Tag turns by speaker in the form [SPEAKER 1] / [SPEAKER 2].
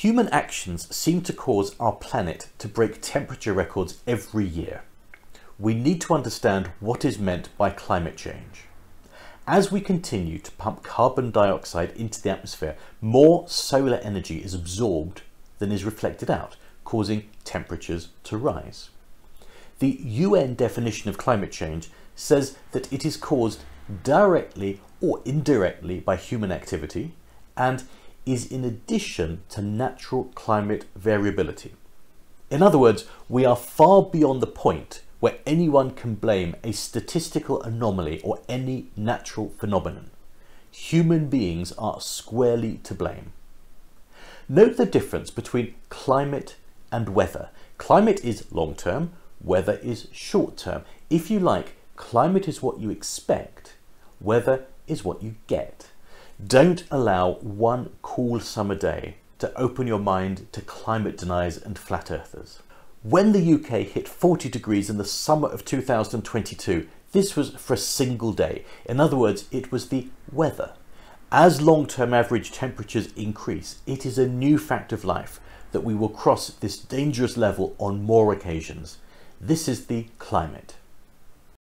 [SPEAKER 1] Human actions seem to cause our planet to break temperature records every year. We need to understand what is meant by climate change. As we continue to pump carbon dioxide into the atmosphere, more solar energy is absorbed than is reflected out, causing temperatures to rise. The UN definition of climate change says that it is caused directly or indirectly by human activity and is in addition to natural climate variability. In other words, we are far beyond the point where anyone can blame a statistical anomaly or any natural phenomenon. Human beings are squarely to blame. Note the difference between climate and weather. Climate is long term, weather is short term. If you like, climate is what you expect, weather is what you get. Don't allow one cool summer day to open your mind to climate deniers and flat earthers. When the UK hit 40 degrees in the summer of 2022, this was for a single day. In other words, it was the weather. As long-term average temperatures increase, it is a new fact of life that we will cross this dangerous level on more occasions. This is the climate.